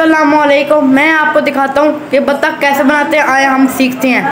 असलम मैं आपको दिखाता हूँ कि बत्तख कैसे बनाते हैं आए हम सीखते हैं।